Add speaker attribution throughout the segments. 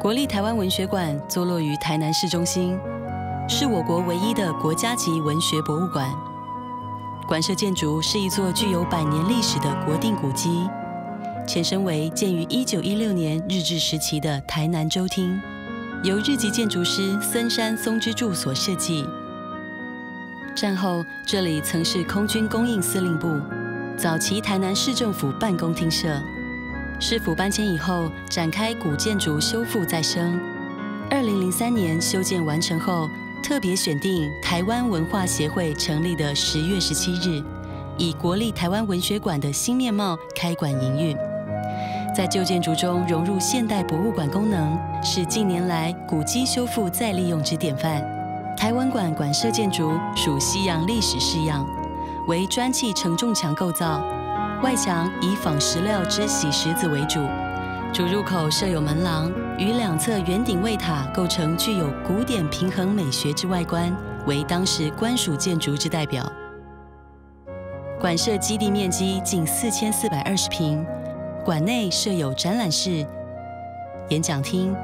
Speaker 1: 国立台湾文学馆坐落于台南市中心，是我国唯一的国家级文学博物馆。馆舍建筑是一座具有百年历史的国定古迹，前身为建于一九一六年日治时期的台南州厅，由日籍建筑师森山松之助所设计。战后，这里曾是空军供应司令部，早期台南市政府办公厅舍。市府搬迁以后，展开古建筑修复再生。二零零三年修建完成后，特别选定台湾文化协会成立的十月十七日，以国立台湾文学馆的新面貌开馆营运。在旧建筑中融入现代博物馆功能，是近年来古迹修复再利用之典范。台湾馆馆舍建筑属西洋历史式样，为砖砌承重墙构造，外墙以仿石料之洗石子为主。主入口设有门廊，与两侧圆顶卫塔构成具有古典平衡美学之外观，为当时官署建筑之代表。馆舍基地面积近四千四百二十平，馆内设有展览室、演讲厅。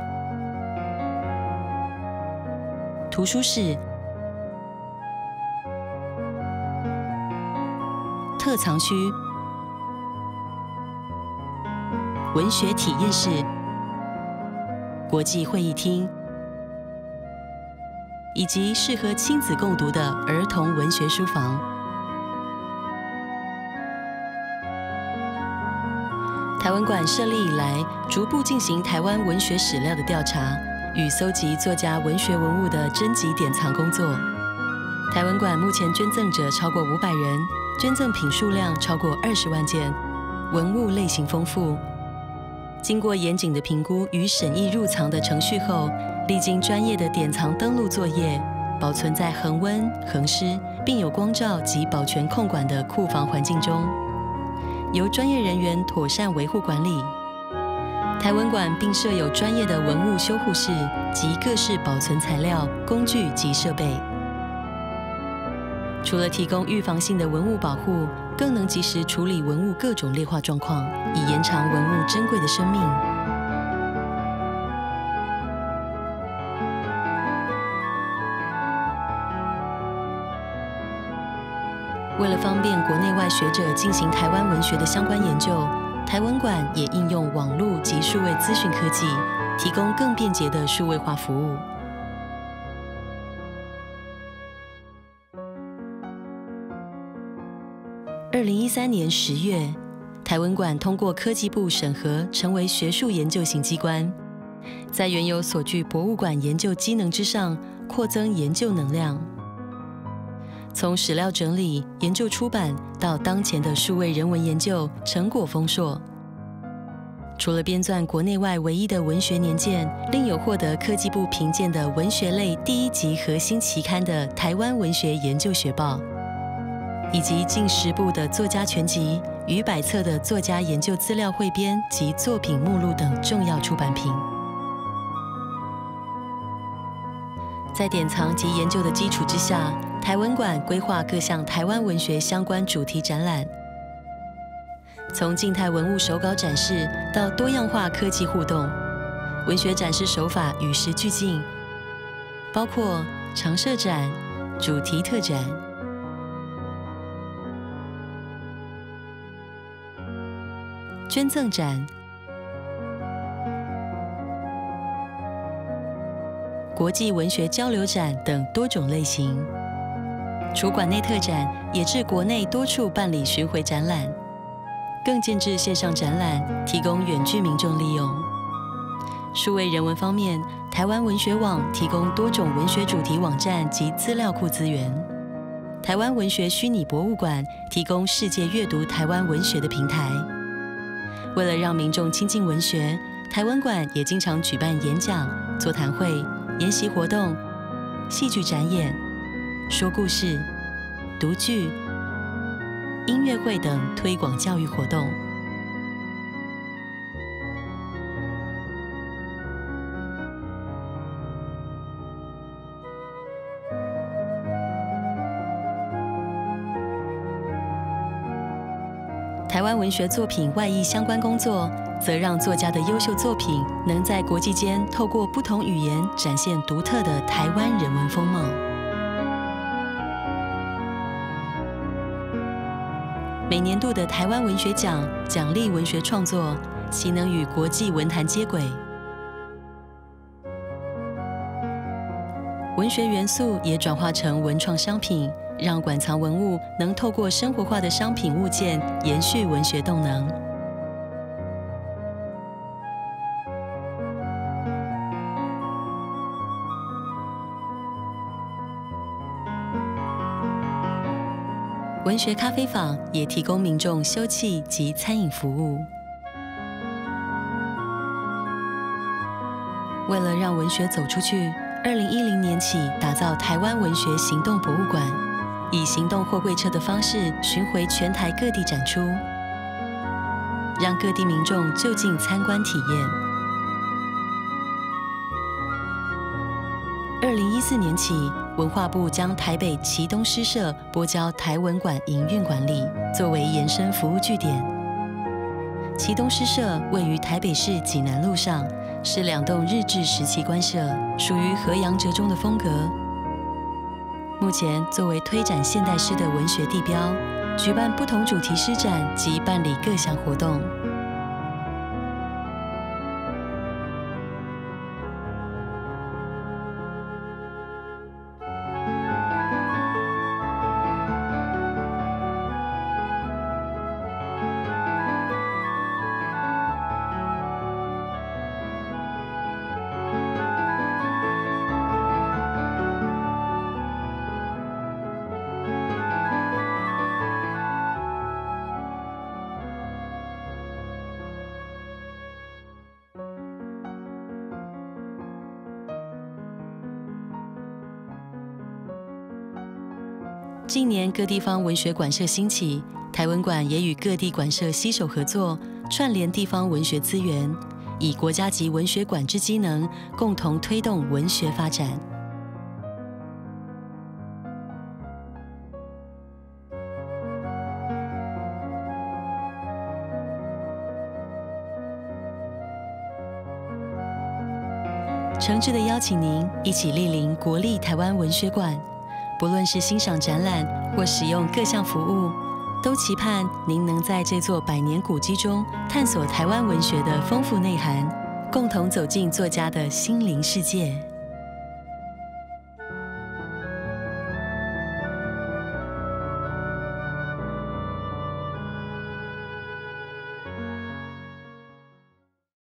Speaker 1: 图书室、特藏区、文学体验室、国际会议厅，以及适合亲子共读的儿童文学书房。台湾馆设立以来，逐步进行台湾文学史料的调查。与搜集作家文学文物的征集典藏工作。台湾馆目前捐赠者超过五百人，捐赠品数量超过二十万件，文物类型丰富。经过严谨的评估与审议入藏的程序后，历经专业的典藏登录作业，保存在恒温、恒湿，并有光照及保全控管的库房环境中，由专业人员妥善维护管理。台文馆并设有专业的文物修护室及各式保存材料、工具及设备。除了提供预防性的文物保护，更能及时处理文物各种劣化状况，以延长文物珍贵的生命。为了方便国内外学者进行台湾文学的相关研究。台文馆也应用网络及数位资讯科技，提供更便捷的数位化服务。二零一三年十月，台文馆通过科技部审核，成为学术研究型机关，在原有所具博物馆研究机能之上，扩增研究能量。从史料整理、研究出版到当前的数位人文研究，成果丰硕。除了编撰国内外唯一的文学年鉴，另有获得科技部评鉴的文学类第一级核心期刊的《台湾文学研究学报》，以及近十部的作家全集与百册的作家研究资料汇编及作品目录等重要出版品。在典藏及研究的基础之下。台文馆规划各项台湾文学相关主题展览，从静态文物手稿展示到多样化科技互动，文学展示手法与时俱进，包括常设展、主题特展、捐赠展、国际文学交流展等多种类型。除馆内特展，也至国内多处办理巡回展览，更建制线上展览，提供远距民众利用。数位人文方面，台湾文学网提供多种文学主题网站及资料库资源。台湾文学虚拟博物馆提供世界阅读台湾文学的平台。为了让民众亲近文学，台湾馆也经常举办演讲、座谈会、研习活动、戏剧展演。说故事、读剧、音乐会等推广教育活动。文学作品外译相关工作，则让作家的优秀作品能在国际间透过不同语言展现独特的台湾人文风貌。每年度的台湾文学奖奖励文学创作，其能与国际文坛接轨。文学元素也转化成文创商品，让馆藏文物能透过生活化的商品物件延续文学动能。文学咖啡坊也提供民众休憩及餐饮服务。为了让文学走出去，二零一零年起打造台湾文学行动博物馆，以行动货柜车的方式巡回全台各地展出，让各地民众就近参观体验。二零一四年起。文化部将台北旗东诗社拨交台文馆营运管理，作为延伸服务据点。旗东诗社位于台北市济南路上，是两栋日治时期官舍，属于和洋折中的风格。目前作为推展现代诗的文学地标，举办不同主题诗展及办理各项活动。近年各地方文学馆社兴起，台文馆也与各地馆社携手合作，串联地方文学资源，以国家级文学馆之机能，共同推动文学发展。诚挚的邀请您一起莅临国立台湾文学馆。不论是欣赏展览或使用各项服务，都期盼您能在这座百年古迹中探索台湾文学的丰富内涵，共同走进作家的心灵世界。